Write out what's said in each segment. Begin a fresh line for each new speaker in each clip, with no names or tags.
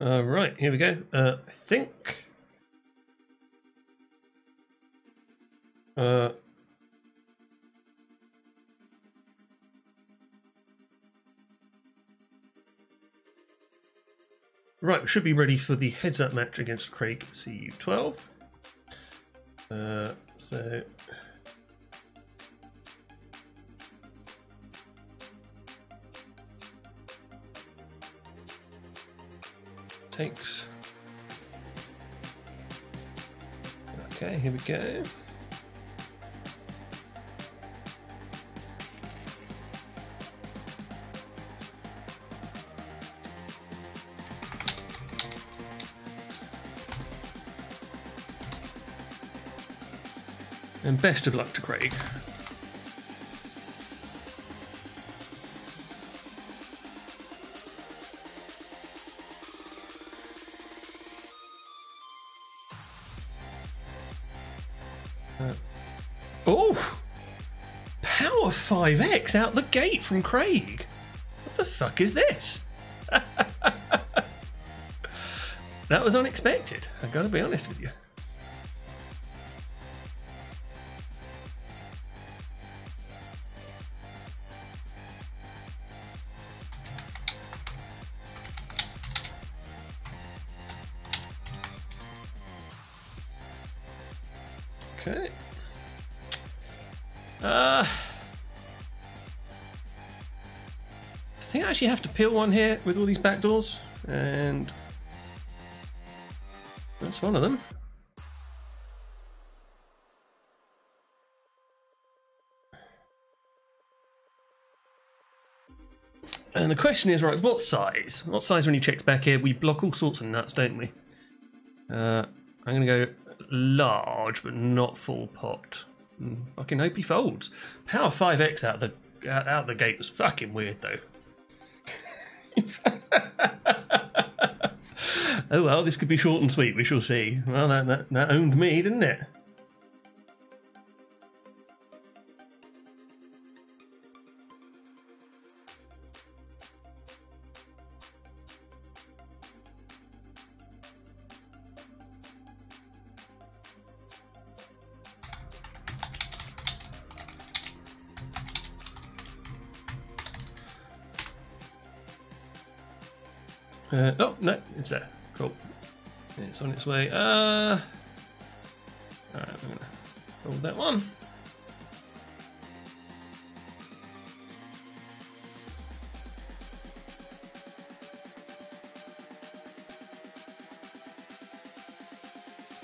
Uh, right, here we go. Uh, I think. Uh, right, we should be ready for the heads up match against Craig CU12. Uh, so. Takes. Okay, here we go. And best of luck to Craig. Oh! Power 5x out the gate from Craig. What the fuck is this? that was unexpected. I've gotta be honest with you. Okay. Uh, I think I actually have to peel one here with all these back doors, and that's one of them. And the question is, right, what size? What size when he checks back here? We block all sorts of nuts, don't we? Uh, I'm going to go large, but not full pot. Mm, fucking hope he folds. Power 5x out the out, out the gate was fucking weird though. oh well, this could be short and sweet. We shall see. Well, that that, that owned me, didn't it? Uh, oh no, it's there. Cool. It's on its way. Uh, alright, I'm gonna hold that one.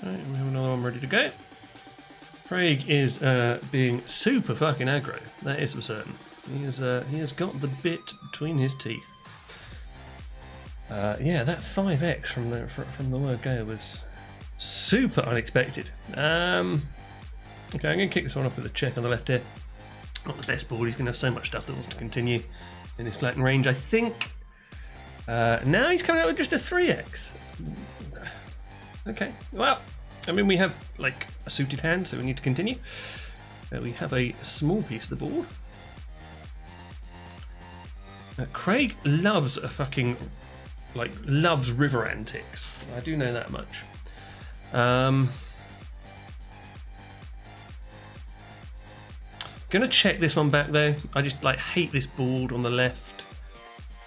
Alright, we have another one ready to go. Craig is uh, being super fucking aggro. That is for certain. He is. Uh, he has got the bit between his teeth. Uh, yeah, that 5x from the from the word go was super unexpected. Um, okay, I'm going to kick this one off with a check on the left here. Not the best board. He's going to have so much stuff that wants to continue in this black range. I think uh, now he's coming out with just a 3x. Okay, well, I mean we have like a suited hand, so we need to continue. Uh, we have a small piece of the board. Uh, Craig loves a fucking like loves river antics. I do know that much. Um, gonna check this one back though. I just like hate this board on the left,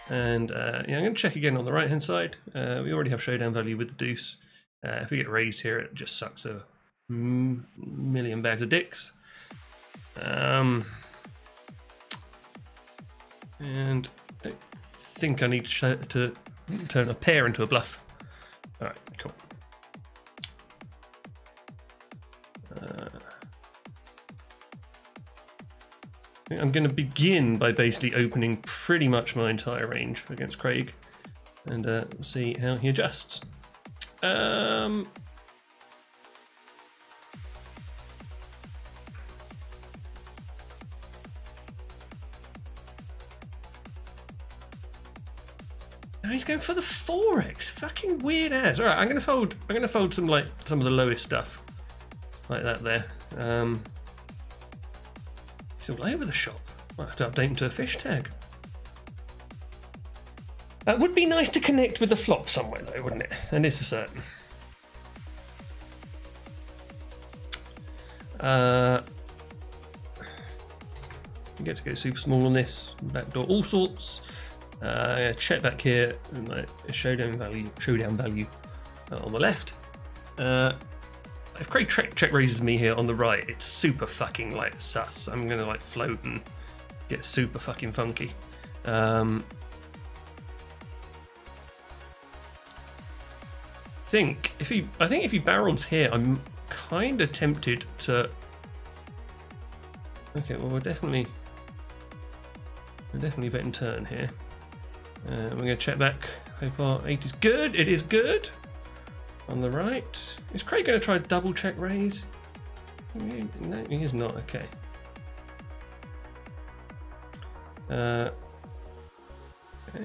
and uh, yeah, I'm gonna check again on the right hand side. Uh, we already have showdown value with the deuce. Uh, if we get raised here, it just sucks a million bags of dicks. Um, and I think I need to turn a pair into a bluff. All right, cool. Uh, I'm going to begin by basically opening pretty much my entire range against Craig and uh, see how he adjusts. Um, he's going for the 4x. Fucking weird ass. Alright, I'm gonna fold I'm gonna fold some like some of the lowest stuff. Like that there. Um He's all over the shop. Might have to update him to a fish tag. Uh, would be nice to connect with the flop somewhere, though, wouldn't it? And this for certain. Uh, you get to go super small on this. Backdoor all sorts. Uh, check back here, a showdown value, showdown value uh, on the left. Uh, if Craig check, check raises me here on the right, it's super fucking like sus. I'm gonna like float and get super fucking funky. Um, think if he, I think if he barrels here, I'm kind of tempted to. Okay, well we're definitely, we're definitely betting turn here. Uh, we're going to check back. How far? Eight is good. It is good. On the right. Is Craig going to try double check raise? No, he is not. Okay. Uh, okay.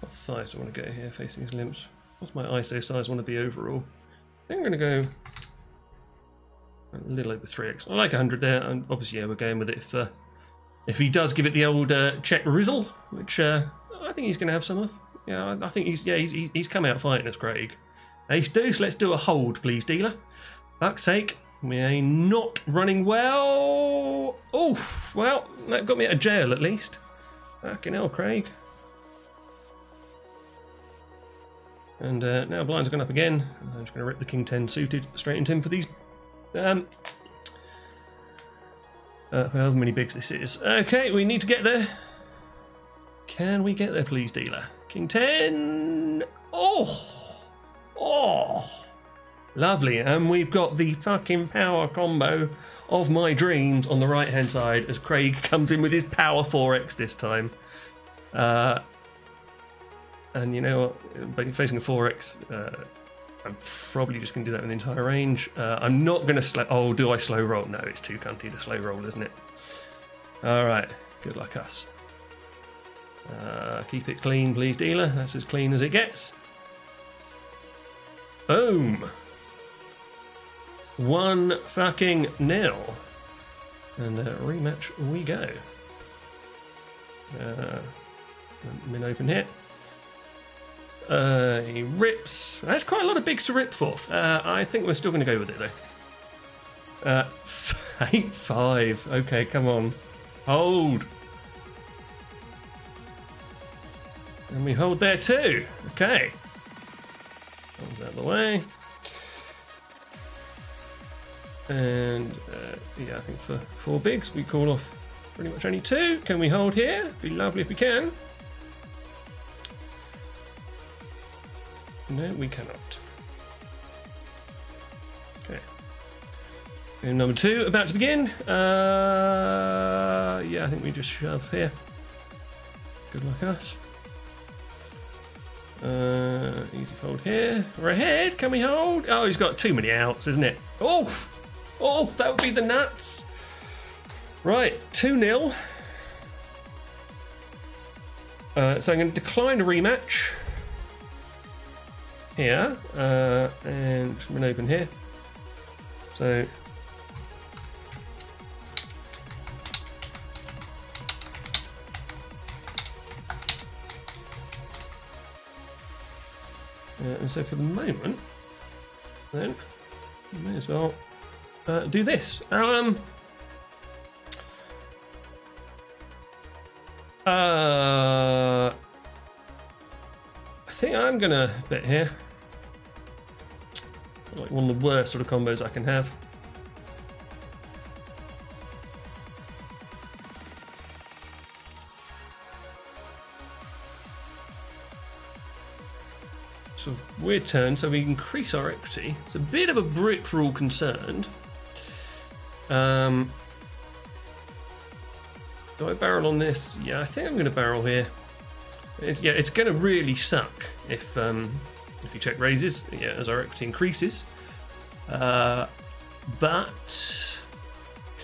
What size do I want to go here facing his limps? What's my ISO size want to be overall? I think I'm going to go a little over 3x. I like 100 there, and obviously, yeah, we're going with it uh, if he does give it the old uh, check rizzle, which uh, I think he's going to have some of. Yeah, I, think he's yeah he's, he's come out fighting us, Craig. Ace deuce, let's do a hold, please, dealer. Fuck's sake, we're not running well. Oh, well, that got me out of jail at least. Fucking hell, Craig. And uh, now blind's gone up again. I'm just going to rip the King 10 suited straight into him for these. Um, uh, however many bigs this is. Okay, we need to get there. Can we get there, please, dealer? King 10. Oh! Oh! Lovely. And we've got the fucking power combo of my dreams on the right hand side as Craig comes in with his power 4x this time. Uh, and you know what? Facing a 4x, uh, I'm probably just going to do that in the entire range. Uh, I'm not going to slow. Oh, do I slow roll? No, it's too cunty to slow roll, isn't it? All right. Good luck, us. Uh, keep it clean, please, dealer. That's as clean as it gets. Boom. One fucking nil. And uh, rematch we go. Uh, min open hit. Uh, he rips. That's quite a lot of bigs to rip for. Uh, I think we're still going to go with it though. Uh, eight five. Okay, come on, hold. And we hold there too. Okay. Comes out of the way. And uh, yeah, I think for four bigs we call off pretty much only two. Can we hold here? It'd be lovely if we can. No, we cannot. Okay. Game number two about to begin. Uh, yeah, I think we just shove here. Good luck, us. Uh, easy fold here. We're ahead. Can we hold? Oh, he's got too many outs, isn't it? Oh, oh, that would be the nuts. Right, 2 0. Uh, so I'm going to decline a rematch here, uh, and going to open here. So Uh, and so for the moment, then, may as well uh, do this. Um, uh, I'm gonna bet here like one of the worst sort of combos I can have. So weird turn, so we increase our equity. It's a bit of a brick for all concerned. Um, do I barrel on this? Yeah, I think I'm going to barrel here. It's, yeah, it's going to really suck if um, if you check raises, yeah, as our equity increases. Uh, but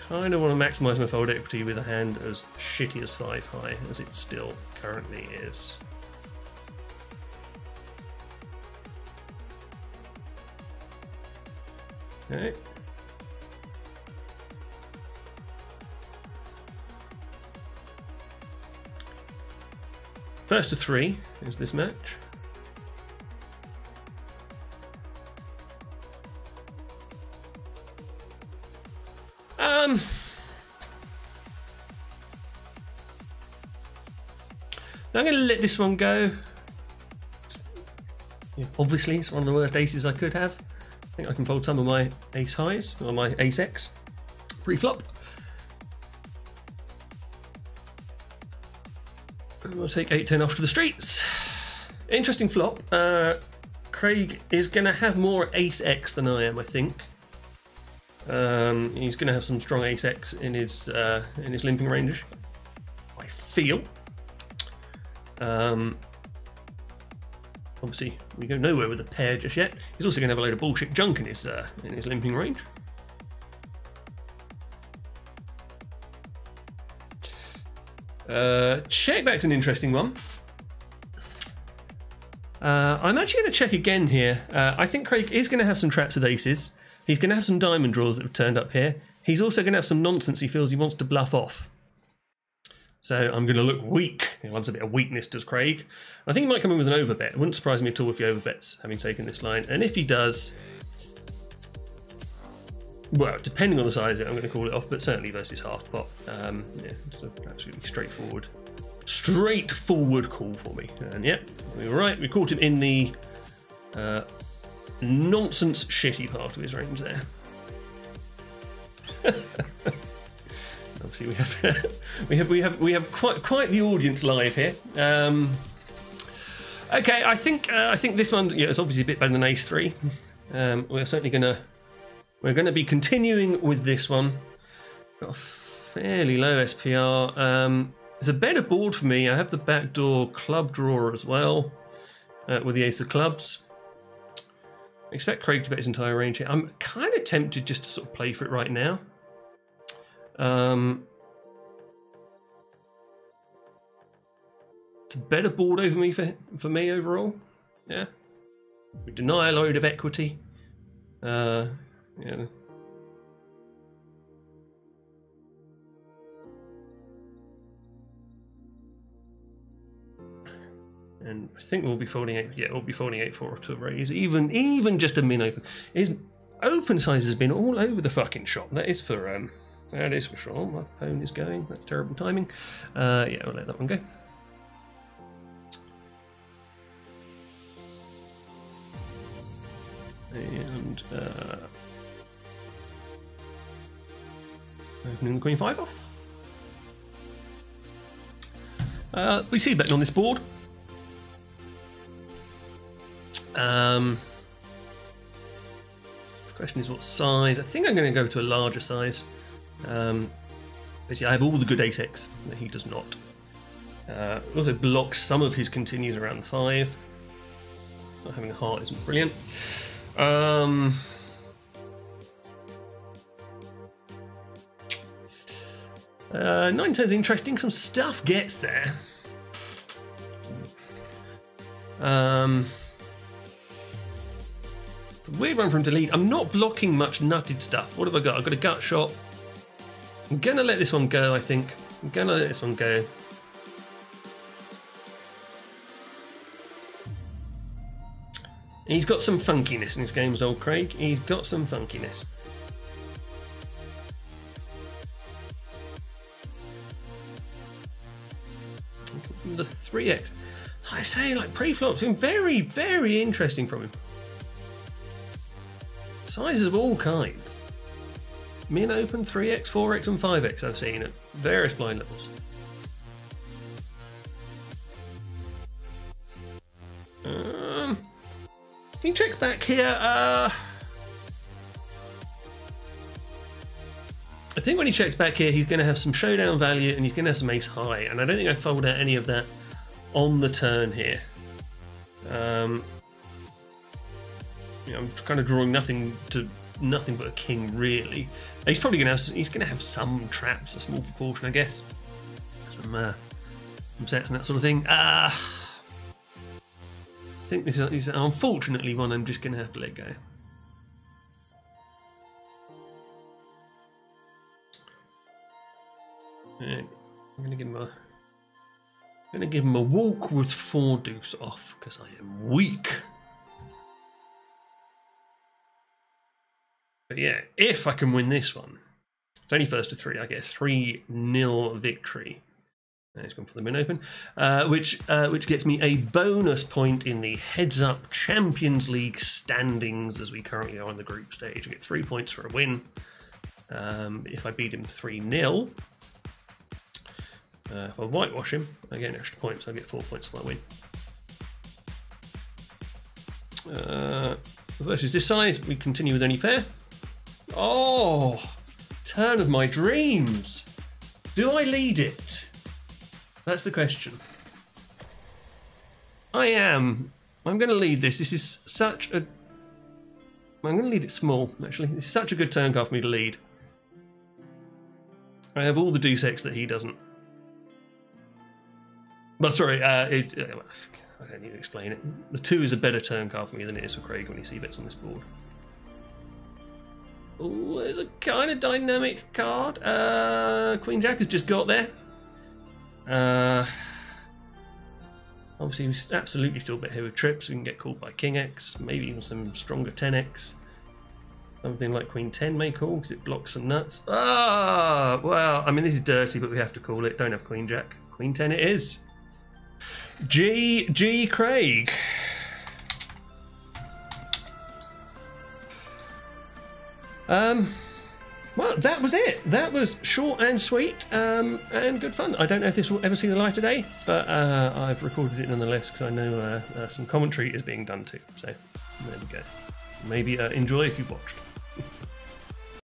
kind of want to maximize my fold equity with a hand as shitty as 5 high as it still currently is. Okay. First to three is this match. Um. I'm going to let this one go. Yeah, obviously, it's one of the worst aces I could have. I think I can fold some of my ace highs or my ace X pre-flop. We'll take 8-10 off to the streets. Interesting flop. Uh, Craig is going to have more ace X than I am, I think. Um, he's going to have some strong ace X in his uh, in his limping range. I feel. Um, obviously, we go nowhere with a pair just yet. He's also going to have a load of bullshit junk in his uh, in his limping range. Uh, check back's an interesting one. Uh, I'm actually going to check again here. Uh, I think Craig is going to have some traps with aces. He's going to have some diamond draws that have turned up here. He's also going to have some nonsense he feels he wants to bluff off. So I'm going to look weak. He loves a bit of weakness, does Craig. I think he might come in with an overbet. It wouldn't surprise me at all if he overbets, having taken this line. And if he does, well, depending on the size of it, I'm going to call it off, but certainly versus half pot. Um, yeah, it's absolutely straightforward. Straightforward call for me. And yeah, we were right. We caught him in the uh, nonsense shitty part of his range there. Obviously, we have we have we have we have quite quite the audience live here. Um, okay, I think uh, I think this one yeah, it's obviously a bit better than Ace Three. Um, we're certainly gonna we're going to be continuing with this one. Got a fairly low SPR. Um, it's a better board for me. I have the backdoor club drawer as well uh, with the ace of clubs. Expect Craig to bet his entire range here. I'm kind of tempted just to sort of play for it right now. Um, it's a better board over me for, for me overall. Yeah. We deny a load of equity. Uh, yeah. And I think we'll be folding eight. Yeah, we'll be folding eight four to raise. Even even just a min open. His open size has been all over the fucking shop. That is for um. That is for sure. My phone is going. That's terrible timing. Uh, yeah, we'll let that one go. And uh, Opening Queen 5 off. Uh, we c-betting on this board. Um, the question is what size? I think I'm going to go to a larger size. Um, basically, I have all the good ace X that he does not. Uh, also blocks some of his continues around the 5. Not having a heart isn't brilliant. Um, Uh, nine turns interesting. Some stuff gets there. Um, weird one from delete. I'm not blocking much nutted stuff. What have I got? I've got a gut shot. I'm gonna let this one go. I think I'm gonna let this one go. He's got some funkiness in his games, old Craig. He's got some funkiness. The 3x. I say, like, pre-flop's been very, very interesting from him. Sizes of all kinds. Min open, 3x, 4x, and 5x I've seen at various blind levels. Um, he checks back here. Uh, think when he checks back here, he's going to have some showdown value and he's going to have some ace high. And I don't think I fold out any of that on the turn here. Um, you know, I'm kind of drawing nothing to nothing but a king really. He's probably going to have he's going to have some traps, a small proportion, I guess. Some, uh, some sets and that sort of thing. Ah, uh, I think this is unfortunately one I'm just going to have to let go. I'm to give him a I'm to give him a walk with four deuce off because I am weak. But yeah, if I can win this one, it's only first to three. I get a three nil victory. He's going for the min open, uh, which uh, which gets me a bonus point in the heads up Champions League standings as we currently are on the group stage. I get three points for a win. Um, if I beat him three 0 uh, if I whitewash him, I get an extra point, so I get four points for my win. Uh, versus this size, we continue with any pair. Oh, turn of my dreams. Do I lead it? That's the question. I am. I'm going to lead this. This is such a. I'm going to lead it small, actually. It's such a good turn card for me to lead. I have all the d6 that he doesn't. But sorry, uh, it, uh, I don't need to explain it. The two is a better turn card for me than it is for Craig when he c-bets on this board. Oh, there's a kind of dynamic card. Uh, Queen Jack has just got there. Uh, obviously, we absolutely still a bit here with trips. We can get called by King X, maybe even some stronger 10X. Something like Queen 10 may call because it blocks some nuts. Ah, well, I mean, this is dirty, but we have to call it. Don't have Queen Jack. Queen 10 it is. G. G. Craig. Um, well, that was it. That was short and sweet um, and good fun. I don't know if this will ever see the light of day, but uh, I've recorded it nonetheless because I know uh, uh, some commentary is being done too. So there we go. Maybe uh, enjoy if you've watched.